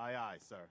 Aye, aye, sir.